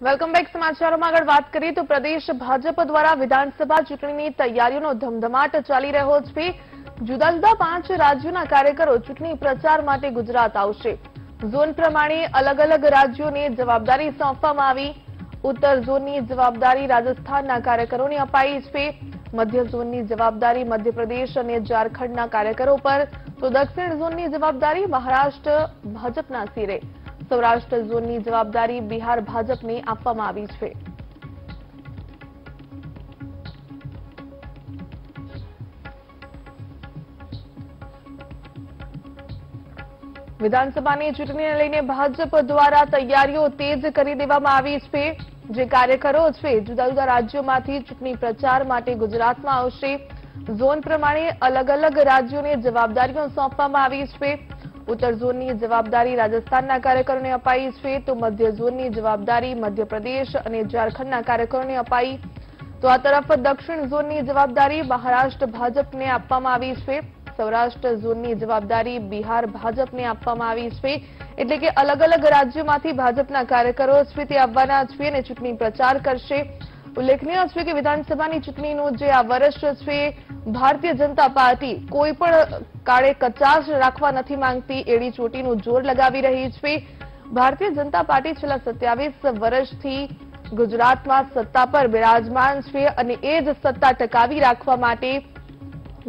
Welcome back સમાચારોમાં આગળ વાત કરીએ તો પ્રદેશ ભાજપ દ્વારા વિધાનસભા ચૂંટણીની તૈયારીઓનો ધમધમાટ ચાલી રહ્યો છે. જુદા જુદા પાંચ રાજ્યોના કાર્યકરો ચૂંટણી પ્રચાર માટે ગુજરાત આવશે. ઝોન પ્રમાણે અલગ અલગ રાજ્યોને જવાબદારી સોંપવામાં આવી. ઉત્તર ઝોનની જવાબદારી રાજસ્થાનના કાર્યકરોને અપાઈ છે. મધ્ય ઝોનની જવાબદારી મધ્યપ્રદેશ અને ઝારખંડના કાર્યકરો પર તો દક્ષિણ ઝોનની જવાબદારી મહારાષ્ટ્ર ભાજપના સિરે સૌરાષ્ટ્ર ઝોનની જવાબદારી બિહાર ભાજપને આપવામાં આવી છે. વિધાનસભાની ચૂંટણીને લઈને ભાજપ દ્વારા તૈયારીઓ તેજ કરી દેવામાં આવી છે. જે કાર્યકરો છે, જુદા જુદા રાજ્યોમાંથી ચૂંટણી પ્રચાર માટે ગુજરાતમાં આવશે. ઝોન પ્રમાણે અલગ અલગ રાજ્યોને જવાબદારીઓ સોંપવામાં આવી છે. ઉત્તર ઝોનની જવાબદારી રાજસ્થાનના કાર્યકરોને અપાઈ છે, તો મધ્ય ઝોનની જવાબદારી મધ્યપ્રદેશ અને ઝારખંડના કાર્યકરોને અપાઈ. તો આ તરફ દક્ષિણ ઝોનની જવાબદારી મહારાષ્ટ્ર ભાજપને આપવામાં આવી છે. સૌરાષ્ટ્ર ઝોનની જવાબદારી બિહાર ભાજપને આપવામાં આવી છે. એટલે કે અલગ અલગ રાજ્યોમાંથી ભાજપના કાર્યકરો છે તે આવવાના છે અને ચૂંટણી પ્રચાર કરશે. ઉલ્લેખનીય છે કે વિધાનસભાની ચૂંટણીનું જે આ વર્ષ છે, ભારતીય જનતા પાર્ટી કોઈ પણ કાળે કચાશ રાખવા નથી માંગતી, એડી ચોટીનું જોર લગાવી રહી છે. ભારતીય જનતા પાર્ટી છેલ્લા સત્યાવીસ વર્ષથી ગુજરાતમાં સત્તા પર બિરાજમાન છે અને એ જ સત્તા ટકાવી રાખવા માટે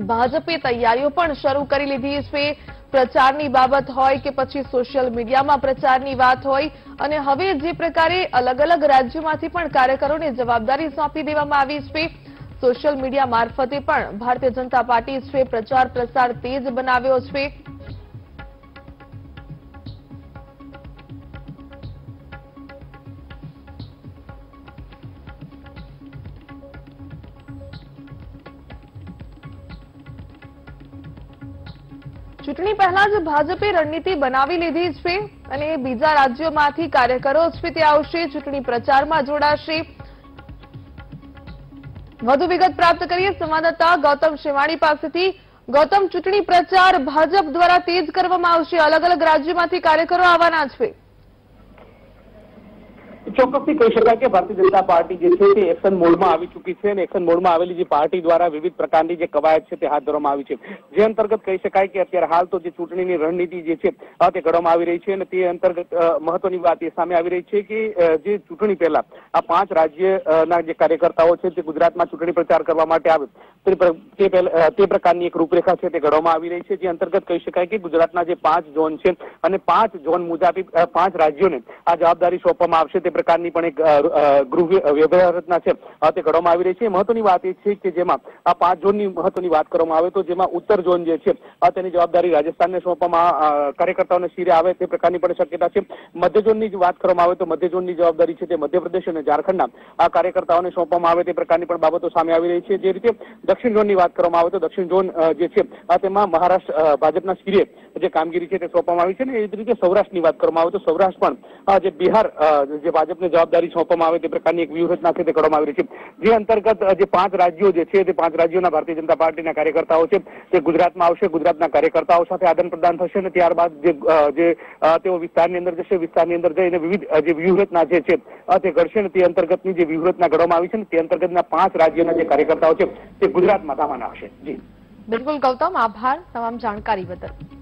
ભાજપે તૈયારીઓ પણ શરૂ કરી લીધી છે. પ્રચારની બાબત હોય કે પછી સોશિયલ મીડિયામાં પ્રચારની વાત હોય અને હવે જે પ્રકારે અલગ અલગ રાજ્યોમાંથી પણ કાર્યકરોને જવાબદારી સોંપી દેવામાં આવી છે, સોશિયલ મીડિયા મારફતે પણ ભારતીય જનતા પાર્ટી છે પ્રચાર પ્રસાર તેજ બનાવ્યો છે. ચૂંટણી પહેલા જ ભાજપે રણનીતિ બનાવી લીધી છે અને બીજા રાજ્યોમાંથી કાર્યકરો છે તે આવશે, ચૂંટણી પ્રચારમાં જોડાશે. વધુ વિગત પ્રાપ્ત કરીએ, સંવાદદાતા ગૌતમ શેવાણી પાસેથી. ગૌતમ, ચૂંટણી પ્રચાર ભાજપ દ્વારા તેજ કરવામાં આવશે. અલગ અલગ રાજ્યોમાંથી કાર્યકરો આવવાના છે. ચોક્કસથી કહી શકાય કે ભારતીય જનતા પાર્ટી જે છે તે એક્શન મોડમાં આવી ચૂકી છે અને એક્શન મોડમાં આવેલી જે પાર્ટી દ્વારા વિવિધ પ્રકારની જે કવાયત છે તે હાથ ધરવામાં આવી છે. જે અંતર્ગત કહી શકાય કે અત્યારે હાલ તો જે ચૂંટણીની રણનીતિ જે છે તે ઘડવામાં આવી રહી છે અને તે અંતર્ગત મહત્વની વાત એ સામે આવી રહી છે કે જે ચૂંટણી પહેલા આ પાંચ રાજ્યના જે કાર્યકર્તાઓ છે તે ગુજરાતમાં ચૂંટણી પ્રચાર કરવા માટે આવે તે પ્રકારની એક રૂપરેખા છે તે ઘડવામાં આવી રહી છે. જે અંતર્ગત કહી શકાય કે ગુજરાતના જે પાંચ ઝોન છે અને પાંચ ઝોન મુજબ પાંચ રાજ્યોને આ જવાબદારી સોંપવામાં આવશે તે પ્રકારની પણ એક ગૃહ વ્ય- વ્યવહાર રચના છે તે ઘડવામાં આવી રહી છે. મહત્વની વાત એ છે કે જેમાં આ પાંચ ઝોનની મહત્વની વાત કરવામાં આવે તો જેમાં ઉત્તર ઝોન જે છે તેની જવાબદારી રાજસ્થાનને સોંપવામાં કાર્યકર્તાઓને શિરે આવે તે પ્રકારની પણ શક્યતા છે. મધ્ય ઝોનની જ વાત કરવામાં આવે તો મધ્ય ઝોનની જવાબદારી છે તે મધ્યપ્રદેશ અને ઝારખંડના આ કાર્યકર્તાઓને સોંપવામાં આવે તે પ્રકારની પણ બાબતો સામે આવી રહી છે. જે રીતે દક્ષિણ ઝોનની વાત કરવામાં આવે તો દક્ષિણ ઝોન જે છે તેમાં મહારાષ્ટ્ર ભાજપના શિરે જે કામગીરી છે તે સોંપવામાં આવી છે ને એવી રીતે સૌરાષ્ટ્રની વાત કરવામાં આવે તો સૌરાષ્ટ્ર પણ જે બિહાર જે ભાજપને જવાબદારી સોંપવામાં આવે તે પ્રકારની એક વ્યૂહરચના છે તે કરવામાં આવી છે. જે અંતર્ગત જે પાંચ રાજ્યો જે છે તે પાંચ રાજ્યોના ભારતીય જનતા પાર્ટીના કાર્યકર્તાઓ છે તે ગુજરાતમાં આવશે, ગુજરાતના કાર્યકર્તાઓ સાથે આદાન પ્રદાન થશે અને ત્યારબાદ જે તેઓ વિસ્તારની અંદર જશે, વિસ્તારની અંદર જઈને વિવિધ જે વ્યૂહરચના જે છે તે ઘડશે અને તે અંતર્ગતની જે વ્યૂહરચના ઘડવામાં આવી છે ને તે અંતર્ગતના પાંચ રાજ્યોના જે કાર્યકર્તાઓ છે તે ગુજરાતમાં દાવાના આવશે. જી. બિલકુલ ગૌતમ, આભાર તમામ જાણકારી બદલ.